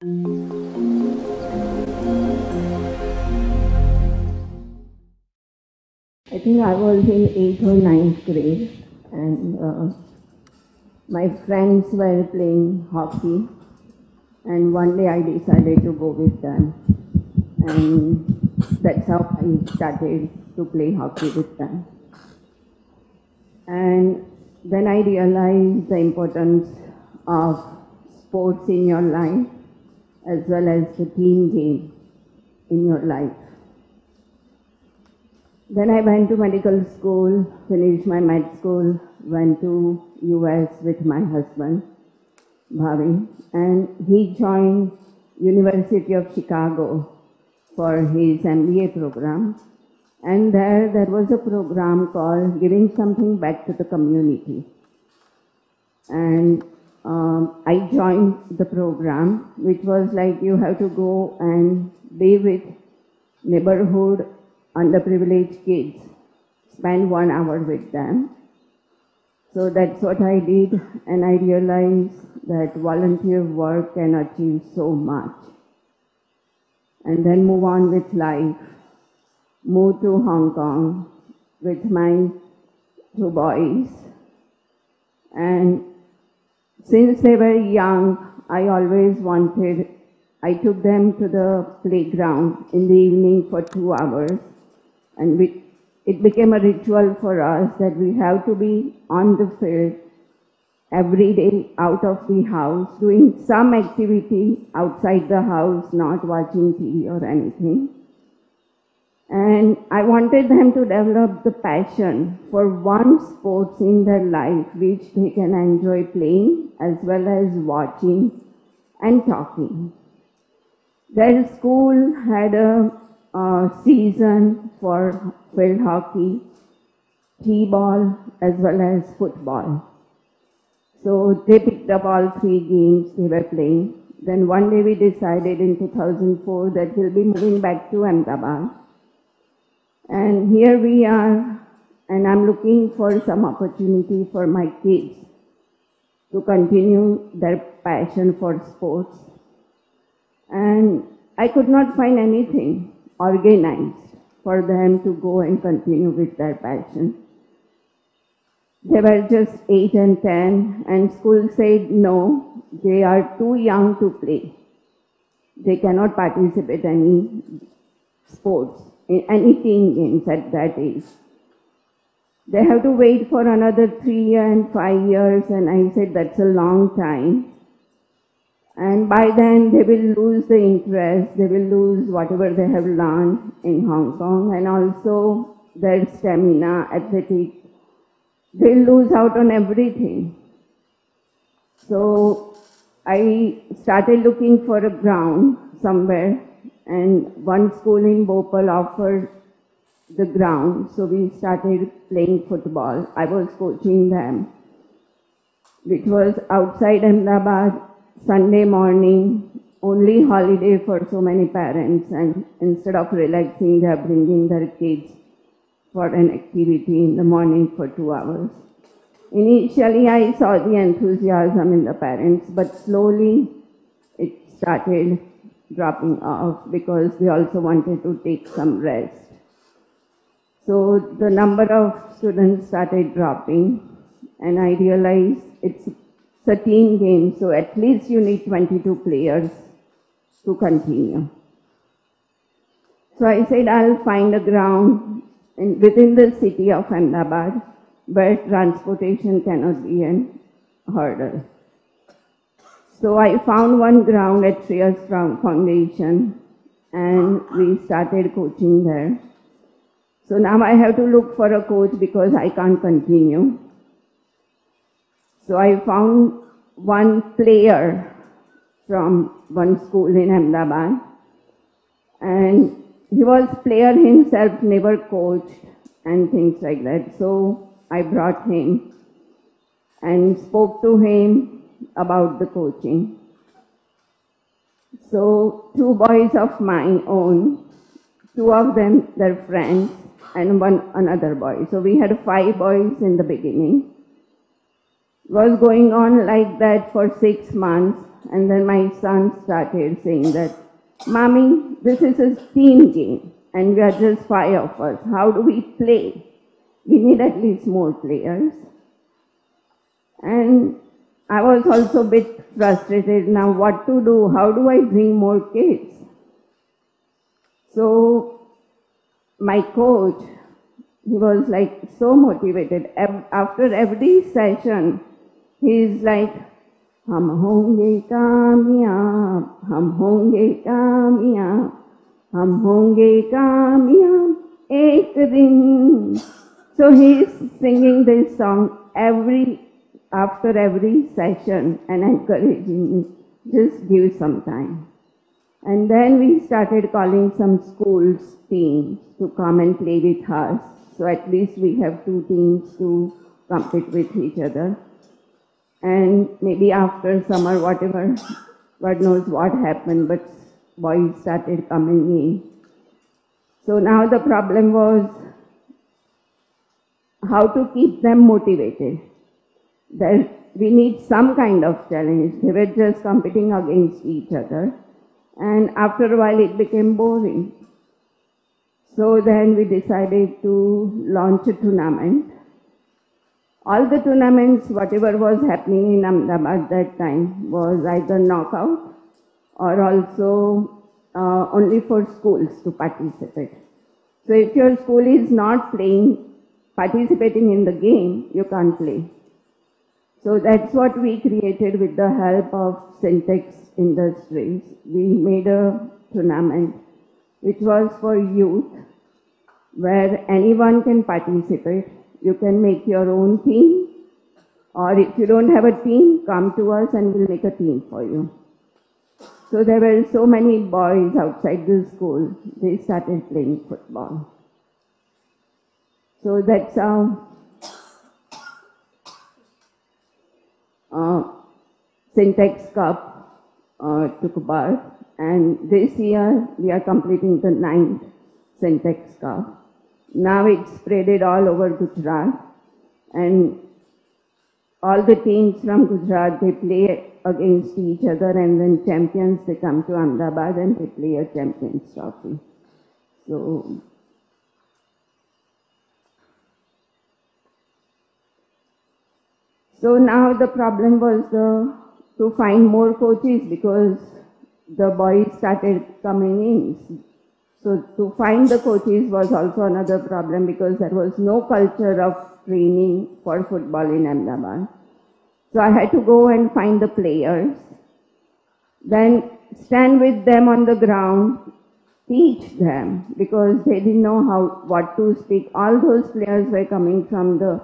I think I was in eighth or ninth grade, and uh, my friends were playing hockey, and one day I decided to go with them, and that's how I started to play hockey with them. And then I realized the importance of sports in your life as well as the team game in your life. Then I went to medical school, finished my med school, went to US with my husband, Bhavi, and he joined University of Chicago for his MBA program. And there, there was a program called Giving Something Back to the Community. And um, I joined the program, which was like you have to go and be with neighborhood underprivileged kids, spend one hour with them. So that's what I did, and I realized that volunteer work can achieve so much. And then move on with life. Move to Hong Kong with my two boys. And since they were young, I always wanted, I took them to the playground in the evening for two hours and we, it became a ritual for us that we have to be on the field every day out of the house, doing some activity outside the house, not watching TV or anything. And I wanted them to develop the passion for one sport in their life which they can enjoy playing as well as watching and talking. Their school had a season for field hockey, t-ball, as well as football. So they picked up all three games they were playing. Then one day we decided in 2004 that we'll be moving back to Ahmedabad. And here we are, and I'm looking for some opportunity for my kids to continue their passion for sports. And I could not find anything organized for them to go and continue with their passion. They were just 8 and 10, and school said no, they are too young to play. They cannot participate in any sports, in any that age. They have to wait for another three and five years, and I said that's a long time. And by then they will lose the interest, they will lose whatever they have learned in Hong Kong and also their stamina, athletic. They'll lose out on everything. So I started looking for a ground somewhere and one school in Bopal offered the ground. So we started playing football. I was coaching them, which was outside Ahmedabad Sunday morning, only holiday for so many parents, and instead of relaxing, they are bringing their kids for an activity in the morning for two hours. Initially, I saw the enthusiasm in the parents, but slowly it started dropping off because they also wanted to take some rest. So the number of students started dropping, and I realized it's 13 games, so at least you need 22 players to continue. So I said I'll find a ground in, within the city of Ahmedabad where transportation cannot be a hurdle. So I found one ground at Shreyas Foundation and we started coaching there. So now I have to look for a coach because I can't continue. So I found one player from one school in Ahmedabad and he was player himself, never coached and things like that. So I brought him and spoke to him about the coaching. So two boys of my own, two of them, their friends, and one another boy. So we had five boys in the beginning was going on like that for six months And then my son started saying that, Mommy, this is a team game and we are just five of us. How do we play? We need at least more players. And I was also a bit frustrated now what to do, how do I bring more kids? So my coach, he was like so motivated. After every session, he's like, हम होंगे कामयाब हम होंगे कामयाब हम होंगे कामयाब एक दिन so he's singing this song every after every session and encouraging me just give some time and then we started calling some schools teams to come and play with us so at least we have two teams to compete with each other and maybe after summer, whatever, God knows what happened, but boys started coming in. So now the problem was how to keep them motivated. That we need some kind of challenge. They were just competing against each other. And after a while, it became boring. So then we decided to launch a tournament all the tournaments, whatever was happening in Ahmedabad at that time was either knockout or also uh, only for schools to participate. So if your school is not playing, participating in the game, you can't play. So that's what we created with the help of Syntex Industries. We made a tournament which was for youth where anyone can participate you can make your own team, or if you don't have a team, come to us and we'll make a team for you. So there were so many boys outside the school, they started playing football. So that's how Syntex Cup uh, took birth. And this year we are completing the ninth Syntex Cup. Now it's spreaded all over Gujarat and all the teams from Gujarat, they play against each other and then champions, they come to Ahmedabad and they play a champions trophy. So, so now the problem was the, to find more coaches because the boys started coming in. So to find the coaches was also another problem because there was no culture of training for football in Ahmedabad. So I had to go and find the players, then stand with them on the ground, teach them because they didn't know how what to speak. All those players were coming from the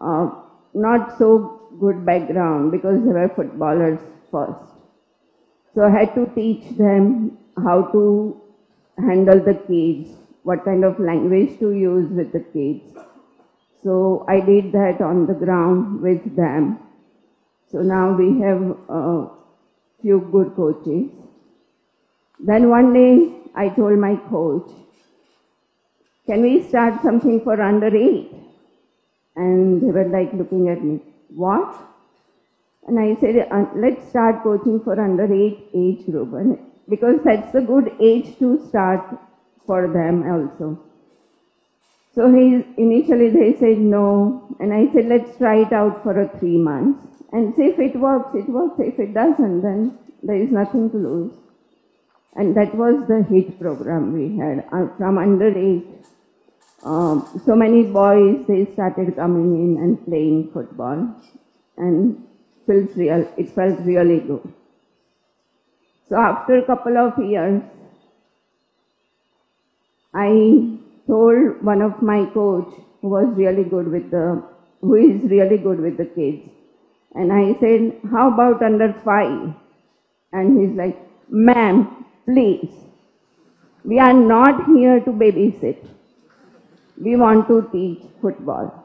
uh, not so good background because they were footballers first. So I had to teach them how to handle the kids, what kind of language to use with the kids. So I did that on the ground with them. So now we have a few good coaches. Then one day I told my coach, can we start something for under eight? And they were like looking at me, what? And I said, uh, let's start coaching for under eight age group. Because that's a good age to start for them also. So he initially they said no, and I said let's try it out for a three months and see if it works. It works. If it doesn't, then there is nothing to lose. And that was the HIT program we had uh, from underage. Um, so many boys they started coming in and playing football, and felt real. It felt really good. So after a couple of years, I told one of my coach who was really good with the, who is really good with the kids. And I said, how about under five? And he's like, ma'am, please, we are not here to babysit. We want to teach football.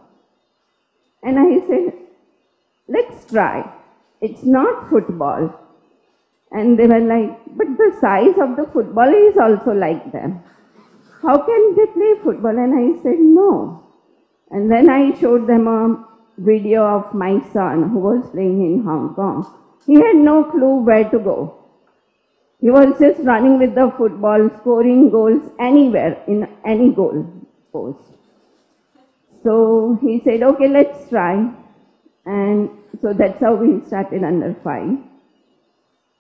And I said, let's try. It's not football. And they were like, but the size of the football is also like them. How can they play football? And I said, no. And then I showed them a video of my son who was playing in Hong Kong. He had no clue where to go. He was just running with the football, scoring goals anywhere in any goal So he said, okay, let's try. And so that's how we started under five.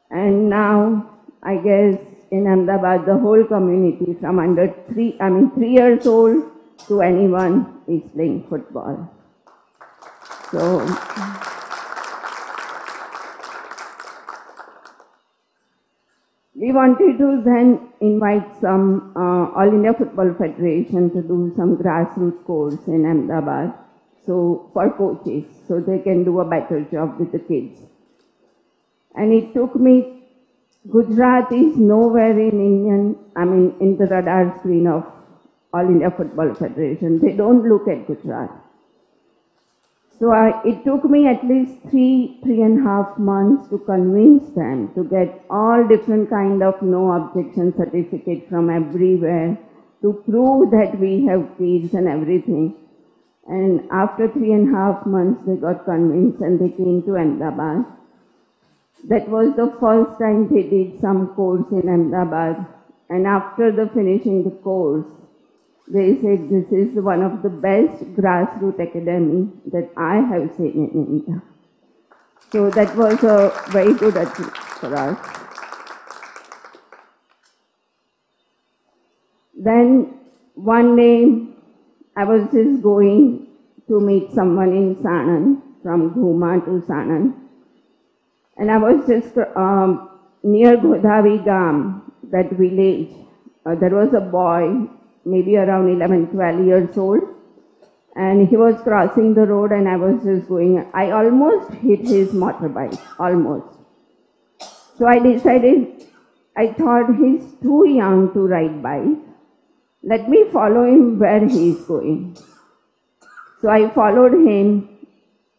And now, I guess in Ahmedabad, the whole community from under three, I mean, three years old to anyone is playing football. So, we wanted to then invite some uh, All India Football Federation to do some grassroots course in Ahmedabad. So for coaches, so they can do a better job with the kids. And it took me, Gujarat is nowhere in Indian, I mean in the radar screen of All India Football Federation. They don't look at Gujarat. So I, it took me at least three, three and a half months to convince them to get all different kind of no objection certificate from everywhere to prove that we have kids and everything. And after three and a half months, they got convinced and they came to Ahmedabad. That was the first time they did some course in Ahmedabad. And after the finishing the course, they said this is one of the best grassroots academy that I have seen in India. So that was a very good achievement for us. Then one day I was just going to meet someone in Sanand, from Ghuma to Sanand. And I was just um, near Godavi Gam, that village. Uh, there was a boy maybe around 11, 12 years old. And he was crossing the road and I was just going, I almost hit his motorbike, almost. So I decided, I thought he's too young to ride bike. Let me follow him where he is going. So I followed him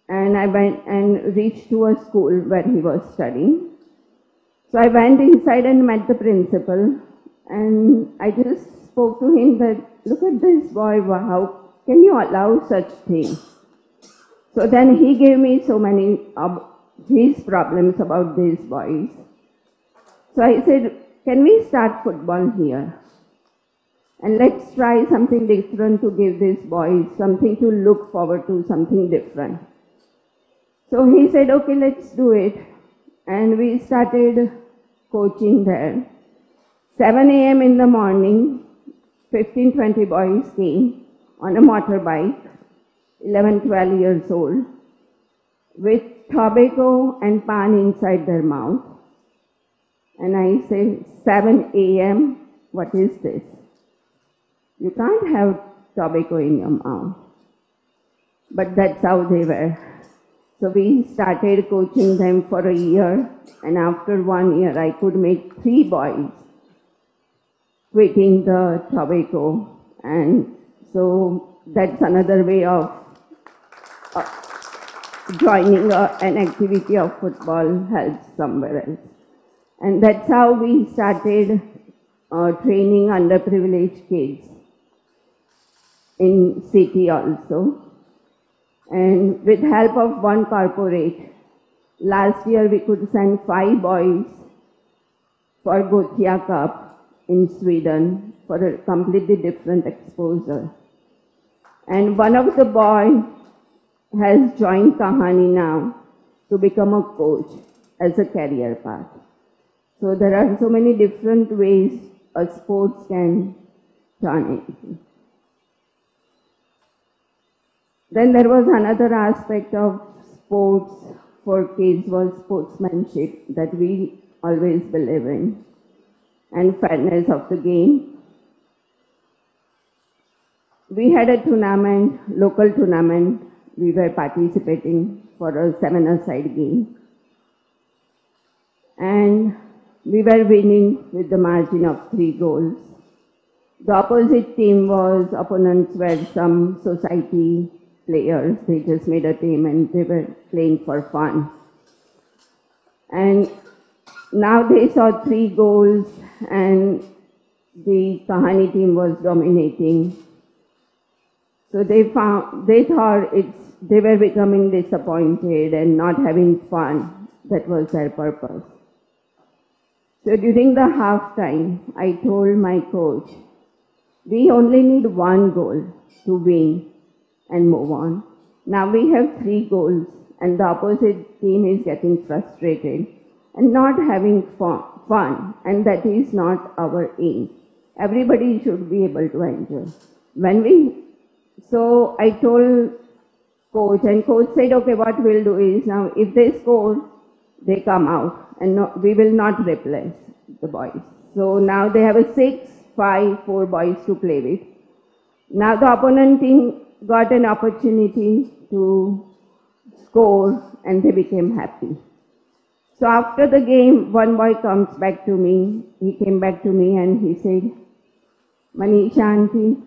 and I went and reached to a school where he was studying. So I went inside and met the principal and I just spoke to him that, look at this boy, how can you allow such things? So then he gave me so many of his problems about these boys. So I said, can we start football here? And let's try something different to give these boys something to look forward to, something different. So he said, okay, let's do it. And we started coaching there. 7 a.m. in the morning, 15, 20 boys came on a motorbike, 11, 12 years old, with tobacco and pan inside their mouth. And I say, 7 a.m., what is this? You can't have tobacco in your mouth. But that's how they were. So we started coaching them for a year, and after one year, I could make three boys quitting the tobacco. And so that's another way of uh, joining a, an activity of football helps somewhere else. And that's how we started uh, training underprivileged kids in city also. And with help of one corporate, last year we could send five boys for Gothia Cup in Sweden for a completely different exposure. And one of the boys has joined Kahaani now to become a coach as a career path. So there are so many different ways a sports can turn into. Then there was another aspect of sports for kids was sportsmanship that we always believe in and fairness of the game. We had a tournament, local tournament. We were participating for a seven-a-side game. And we were winning with the margin of three goals. The opposite team was, opponents were some society players. They just made a team and they were playing for fun. And now they saw three goals and the Kahaani team was dominating. So they found, they thought it's, they were becoming disappointed and not having fun. That was their purpose. So during the half time, I told my coach, we only need one goal to win and move on. Now we have three goals and the opposite team is getting frustrated and not having fun and that is not our aim. Everybody should be able to enjoy. When we, so I told coach and coach said, okay, what we'll do is now if they score, they come out and no, we will not replace the boys. So now they have a six, five, four boys to play with. Now the opponent team got an opportunity to score and they became happy. So after the game, one boy comes back to me. He came back to me and he said, Manisha auntie,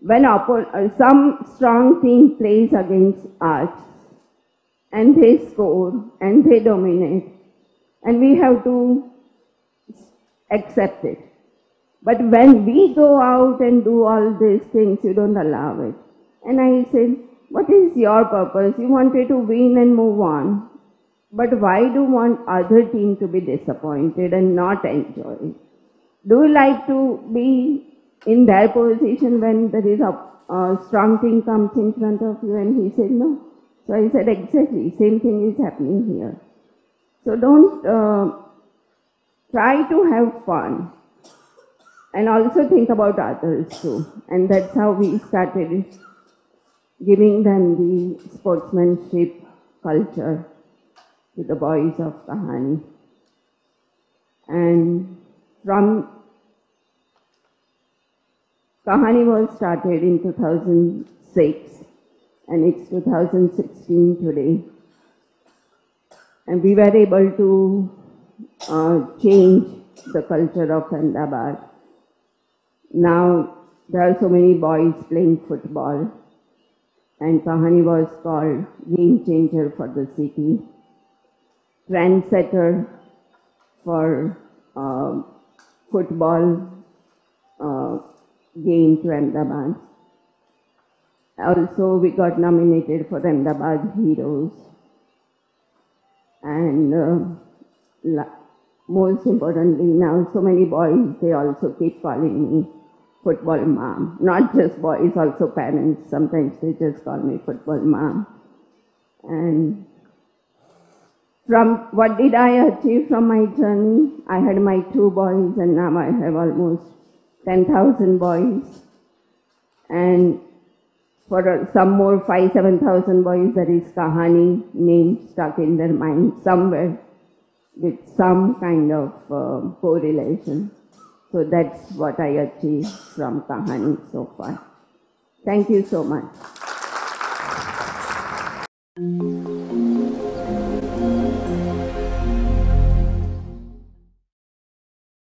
when uh, some strong team plays against us and they score and they dominate, and we have to accept it. But when we go out and do all these things, you don't allow it. And I said, what is your purpose? You wanted to win and move on. But why do you want other team to be disappointed and not enjoy? Do you like to be in their position when there is a, a strong team comes in front of you? And he said, no. So I said, exactly, same thing is happening here. So don't uh, try to have fun and also think about others too. And that's how we started giving them the sportsmanship culture to the boys of Kahaani. And from Kahaani was started in 2006 and it's 2016 today and we were able to uh, change the culture of Ahmedabad. Now there are so many boys playing football and Kahaani was called game changer for the city, trendsetter for uh, football uh, game to Ahmedabad. Also, we got nominated for Ahmedabad Heroes. And uh, most importantly now so many boys they also keep calling me football mom. Not just boys also parents. Sometimes they just call me football mom. And from what did I achieve from my journey? I had my two boys and now I have almost 10,000 boys. And for some more five, 7,000 boys, there is Kahaani name stuck in their mind somewhere with some kind of uh, correlation. So that's what I achieved from Kahaani so far. Thank you so much.